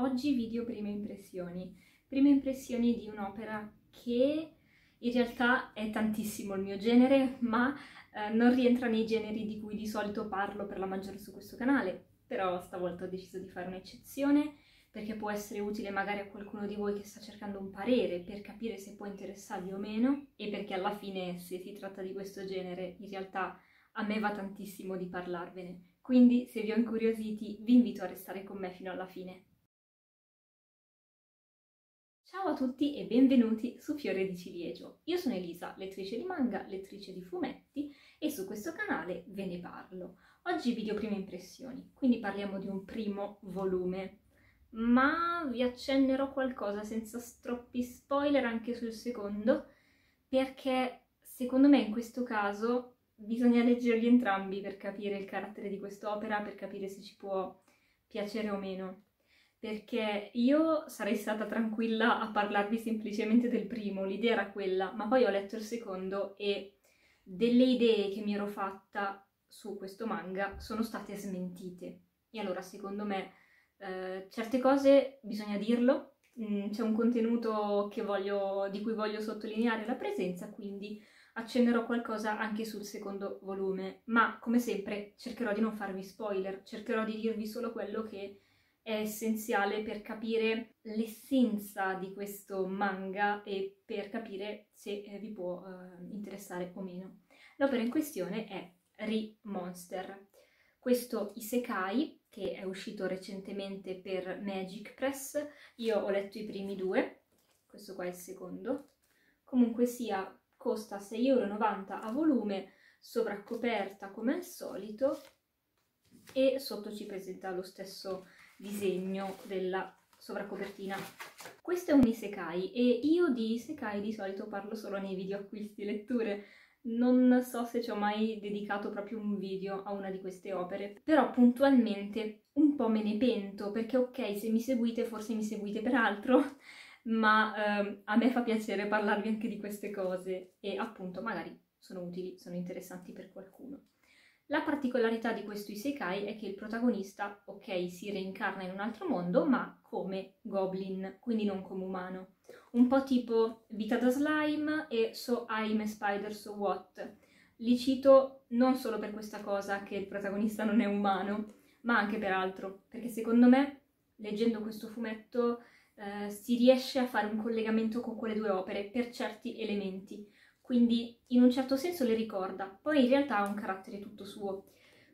Oggi video prime impressioni. Prime impressioni di un'opera che in realtà è tantissimo il mio genere, ma eh, non rientra nei generi di cui di solito parlo per la maggiore su questo canale, però stavolta ho deciso di fare un'eccezione perché può essere utile magari a qualcuno di voi che sta cercando un parere per capire se può interessarvi o meno e perché alla fine se si tratta di questo genere in realtà a me va tantissimo di parlarvene. Quindi se vi ho incuriositi vi invito a restare con me fino alla fine. Ciao a tutti e benvenuti su Fiore di Ciliegio. Io sono Elisa, lettrice di manga, lettrice di fumetti e su questo canale ve ne parlo. Oggi video prime impressioni, quindi parliamo di un primo volume, ma vi accennerò qualcosa senza troppi spoiler anche sul secondo, perché secondo me in questo caso bisogna leggerli entrambi per capire il carattere di quest'opera, per capire se ci può piacere o meno perché io sarei stata tranquilla a parlarvi semplicemente del primo, l'idea era quella, ma poi ho letto il secondo e delle idee che mi ero fatta su questo manga sono state smentite. E allora, secondo me, eh, certe cose bisogna dirlo, mm, c'è un contenuto voglio, di cui voglio sottolineare la presenza, quindi accennerò qualcosa anche sul secondo volume, ma come sempre cercherò di non farvi spoiler, cercherò di dirvi solo quello che è essenziale per capire l'essenza di questo manga e per capire se eh, vi può eh, interessare o meno. L'opera in questione è Re-Monster. Questo Isekai, che è uscito recentemente per Magic Press, io ho letto i primi due, questo qua è il secondo, comunque sia costa 6,90 euro a volume, sovraccoperta come al solito e sotto ci presenta lo stesso disegno della sovracopertina. Questo è un isekai e io di isekai di solito parlo solo nei video acquisti letture. Non so se ci ho mai dedicato proprio un video a una di queste opere, però puntualmente un po' me ne pento, perché ok, se mi seguite forse mi seguite per altro, ma eh, a me fa piacere parlarvi anche di queste cose e appunto magari sono utili, sono interessanti per qualcuno. La particolarità di questo isekai è che il protagonista, ok, si reincarna in un altro mondo, ma come goblin, quindi non come umano. Un po' tipo Vita da slime e So I'm a Spider, So What. Li cito non solo per questa cosa che il protagonista non è umano, ma anche per altro, perché secondo me, leggendo questo fumetto, eh, si riesce a fare un collegamento con quelle due opere per certi elementi quindi in un certo senso le ricorda, poi in realtà ha un carattere tutto suo.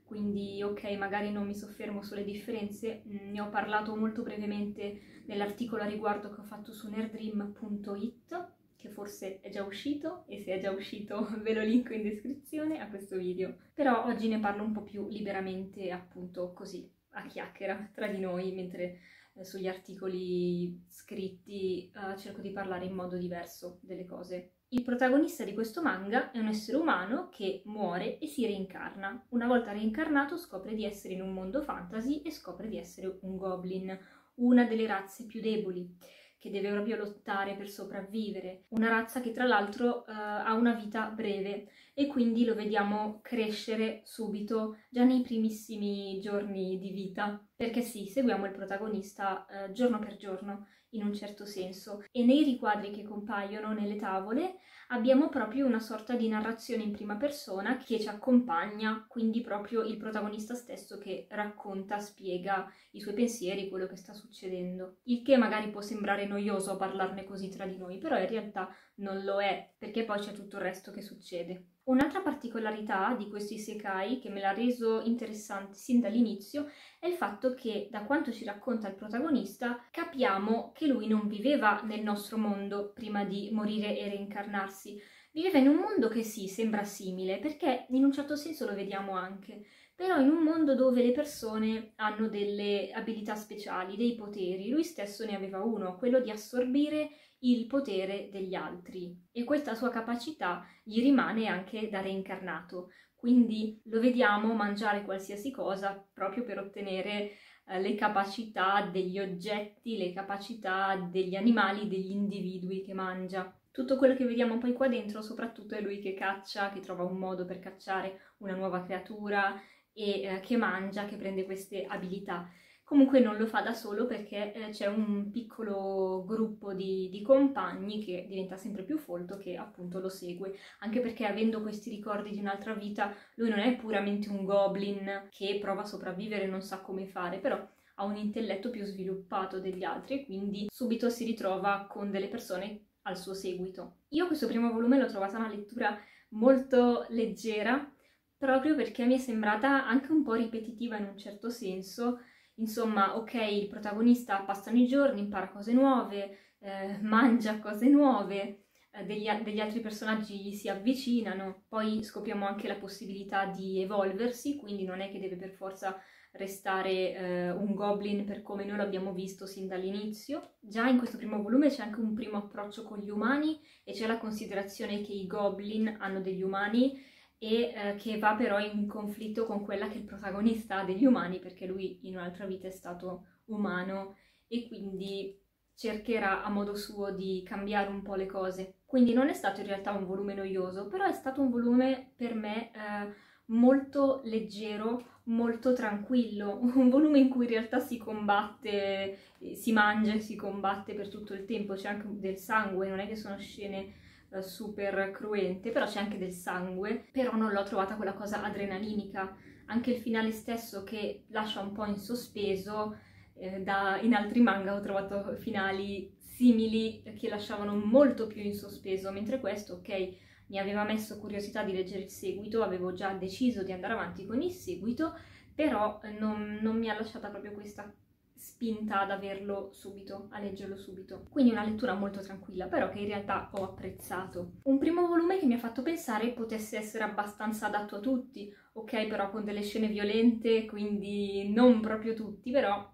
Quindi ok, magari non mi soffermo sulle differenze, mm, ne ho parlato molto brevemente nell'articolo a riguardo che ho fatto su nerdream.it, che forse è già uscito, e se è già uscito ve lo linko in descrizione a questo video. Però oggi ne parlo un po' più liberamente, appunto così, a chiacchiera tra di noi, mentre eh, sugli articoli scritti eh, cerco di parlare in modo diverso delle cose. Il protagonista di questo manga è un essere umano che muore e si reincarna. Una volta reincarnato scopre di essere in un mondo fantasy e scopre di essere un goblin, una delle razze più deboli che deve proprio lottare per sopravvivere, una razza che tra l'altro uh, ha una vita breve e quindi lo vediamo crescere subito già nei primissimi giorni di vita, perché sì, seguiamo il protagonista uh, giorno per giorno in un certo senso e nei riquadri che compaiono nelle tavole abbiamo proprio una sorta di narrazione in prima persona che ci accompagna, quindi proprio il protagonista stesso che racconta, spiega i suoi pensieri, quello che sta succedendo. Il che magari può sembrare noioso parlarne così tra di noi, però in realtà non lo è, perché poi c'è tutto il resto che succede. Un'altra particolarità di questo Isekai che me l'ha reso interessante sin dall'inizio è il fatto che, da quanto ci racconta il protagonista, capiamo che lui non viveva nel nostro mondo prima di morire e reincarnarsi. Viveva in un mondo che sì, sembra simile, perché in un certo senso lo vediamo anche, però in un mondo dove le persone hanno delle abilità speciali, dei poteri. Lui stesso ne aveva uno, quello di assorbire il potere degli altri e questa sua capacità gli rimane anche da reincarnato. Quindi lo vediamo mangiare qualsiasi cosa proprio per ottenere eh, le capacità degli oggetti, le capacità degli animali, degli individui che mangia. Tutto quello che vediamo poi qua dentro soprattutto è lui che caccia, che trova un modo per cacciare una nuova creatura e eh, che mangia, che prende queste abilità Comunque non lo fa da solo perché eh, c'è un piccolo gruppo di, di, compagni che diventa sempre più folto che appunto lo segue, anche perché avendo questi ricordi di un'altra vita, lui non è puramente un goblin che prova a sopravvivere e non sa come fare, però ha un intelletto più sviluppato degli altri e quindi subito si ritrova con delle persone al suo seguito. Io questo primo volume l'ho trovata una lettura molto leggera, proprio perché mi è sembrata anche un po' ripetitiva in un certo senso, Insomma, ok, il protagonista passano i giorni, impara cose nuove, eh, mangia cose nuove, eh, degli, degli, altri personaggi gli si avvicinano, poi scopriamo anche la possibilità di evolversi, quindi non è che deve per forza restare eh, un goblin per come noi l'abbiamo visto sin dall'inizio. Già in questo primo volume c'è anche un primo approccio con gli umani e c'è la considerazione che i goblin hanno degli umani e eh, che va però in conflitto con quella che è il protagonista degli umani, perché lui in un'altra vita è stato umano e quindi cercherà a modo suo di cambiare un po' le cose. Quindi non è stato in realtà un volume noioso, però è stato un volume per me eh, molto leggero, molto tranquillo, un volume in cui in realtà si combatte, si mangia e si combatte per tutto il tempo, c'è anche del sangue, non è che sono scene super cruente, però c'è anche del sangue, però non l'ho trovata quella cosa adrenalinica. Anche il finale stesso che lascia un po' in sospeso, eh, da, in altri manga ho trovato finali simili che lasciavano molto più in sospeso, mentre questo, ok, mi aveva messo curiosità di leggere il seguito, avevo già deciso di andare avanti con il seguito, però non, non mi ha lasciata proprio questa spinta ad averlo subito, a leggerlo subito. Quindi una lettura molto tranquilla, però che in realtà ho apprezzato. Un primo volume che mi ha fatto pensare potesse essere abbastanza adatto a tutti, ok, però con delle scene violente, quindi non proprio tutti, però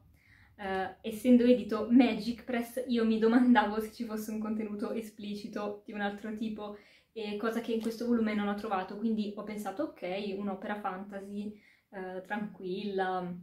eh, essendo edito Magic Press io mi domandavo se ci fosse un contenuto esplicito di un altro tipo, e cosa che in questo volume non ho trovato, quindi ho pensato ok, un'opera fantasy eh, tranquilla,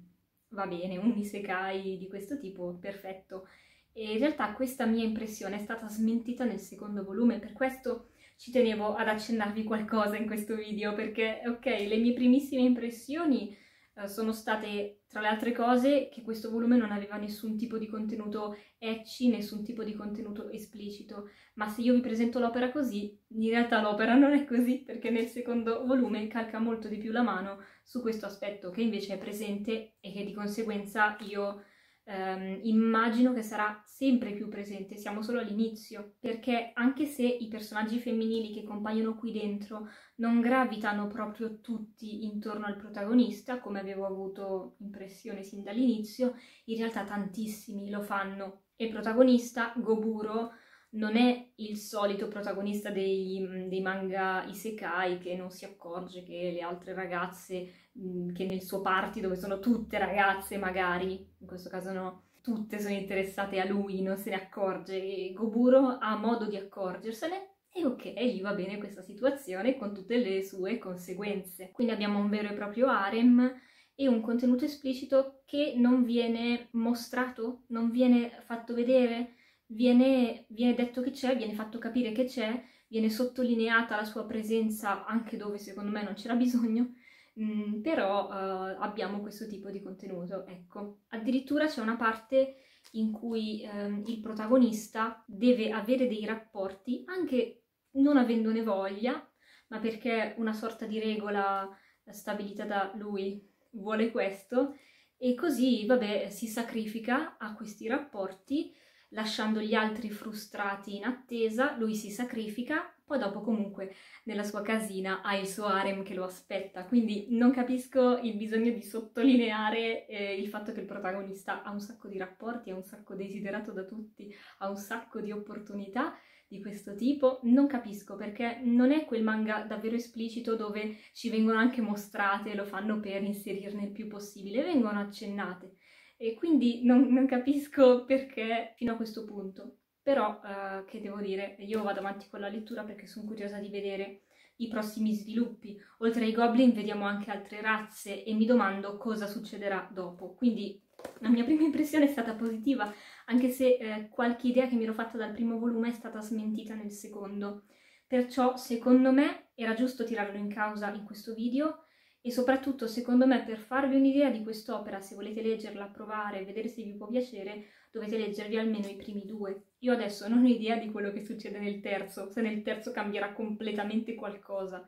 va bene, un isekai di questo tipo, perfetto. E in realtà questa mia impressione è stata smentita nel secondo volume, per questo ci tenevo ad accennarvi qualcosa in questo video, perché ok, le mie primissime impressioni sono state, tra le altre cose, che questo volume non aveva nessun tipo di contenuto ecci, nessun tipo di contenuto esplicito, ma se io vi presento l'opera così, in realtà l'opera non è così, perché nel secondo volume calca molto di più la mano su questo aspetto che invece è presente e che di conseguenza io ehm, immagino che sarà sempre più presente, siamo solo all'inizio, perché anche se i personaggi femminili che compaiono qui dentro non gravitano proprio tutti intorno al protagonista, come avevo avuto impressione sin dall'inizio, in realtà tantissimi lo fanno. E protagonista, Goburo, non è il solito protagonista dei, dei, manga isekai che non si accorge che le altre ragazze, che nel suo party dove sono tutte ragazze magari, in questo caso no, tutte sono interessate a lui, non se ne accorge e Goburo ha modo di accorgersene e ok, gli va bene questa situazione con tutte le sue conseguenze. Quindi abbiamo un vero e proprio harem e un contenuto esplicito che non viene mostrato, non viene fatto vedere, viene, viene detto che c'è, viene fatto capire che c'è, viene sottolineata la sua presenza anche dove secondo me non c'era bisogno, mm, però uh, abbiamo questo tipo di contenuto, ecco. Addirittura c'è una parte in cui um, il protagonista deve avere dei rapporti anche non avendone voglia, ma perché una sorta di regola stabilita da lui vuole questo, e così, vabbè, si sacrifica a questi rapporti lasciando gli altri frustrati in attesa, lui si sacrifica, poi dopo comunque nella sua casina ha il suo harem che lo aspetta, quindi non capisco il bisogno di sottolineare eh, il fatto che il protagonista ha un sacco di rapporti, è un sacco desiderato da tutti, ha un sacco di opportunità di questo tipo, non capisco perché non è quel manga davvero esplicito dove ci vengono anche mostrate, lo fanno per inserirne il più possibile, vengono accennate e quindi non, non capisco perché fino a questo punto. Però, eh, che devo dire, io vado avanti con la lettura perché sono curiosa di vedere i prossimi sviluppi. Oltre ai goblin vediamo anche altre razze e mi domando cosa succederà dopo. Quindi la mia prima impressione è stata positiva, anche se eh, qualche idea che mi ero fatta dal primo volume è stata smentita nel secondo. Perciò, secondo me, era giusto tirarlo in causa in questo video e soprattutto secondo me per farvi un'idea di quest'opera, se volete leggerla, provare, vedere se vi può piacere, dovete leggervi almeno i primi due. Io adesso non ho idea di quello che succede nel terzo, se nel terzo cambierà completamente qualcosa.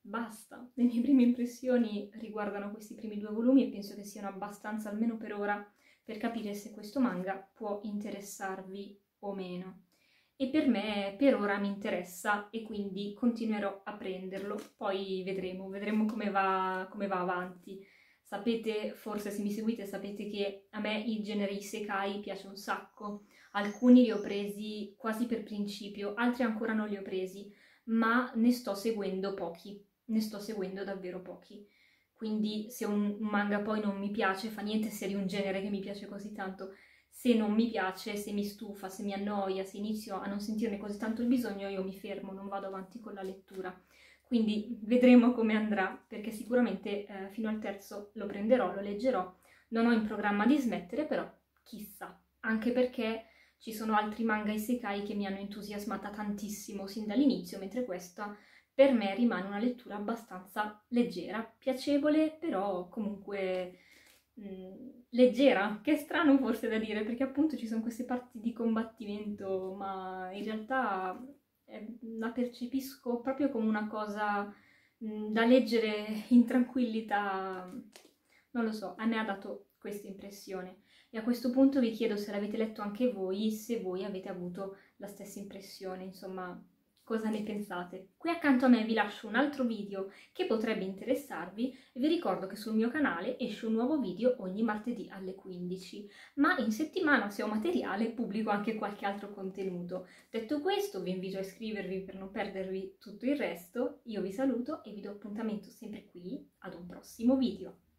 Basta, le mie prime impressioni riguardano questi primi due volumi e penso che siano abbastanza, almeno per ora, per capire se questo manga può interessarvi o meno e per me per ora mi interessa e quindi continuerò a prenderlo, poi vedremo, vedremo come va, come va avanti. Sapete, forse se mi seguite sapete che a me il genere Isekai piace un sacco, alcuni li ho presi quasi per principio, altri ancora non li ho presi, ma ne sto seguendo pochi, ne sto seguendo davvero pochi. Quindi se un manga poi non mi piace, fa niente se è di un genere che mi piace così tanto, se non mi piace, se mi stufa, se mi annoia, se inizio a non sentirne così tanto il bisogno, io mi fermo, non vado avanti con la lettura. Quindi vedremo come andrà, perché sicuramente eh, fino al terzo lo prenderò, lo leggerò. Non ho in programma di smettere, però chissà, anche perché ci sono altri manga isekai che mi hanno entusiasmata tantissimo sin dall'inizio, mentre questa per me rimane una lettura abbastanza leggera, piacevole, però comunque Mm, leggera, che è strano forse da dire, perché appunto ci sono queste parti di combattimento, ma in realtà eh, la percepisco proprio come una cosa mm, da leggere in tranquillità. Non lo so, a me ha dato questa impressione. E a questo punto vi chiedo se l'avete letto anche voi, se voi avete avuto la stessa impressione, insomma, cosa ne pensate. Qui accanto a me vi lascio un altro video che potrebbe interessarvi vi ricordo che sul mio canale esce un nuovo video ogni martedì alle 15, ma in settimana se ho materiale pubblico anche qualche altro contenuto. Detto questo vi invito a iscrivervi per non perdervi tutto il resto, io vi saluto e vi do appuntamento sempre qui ad un prossimo video.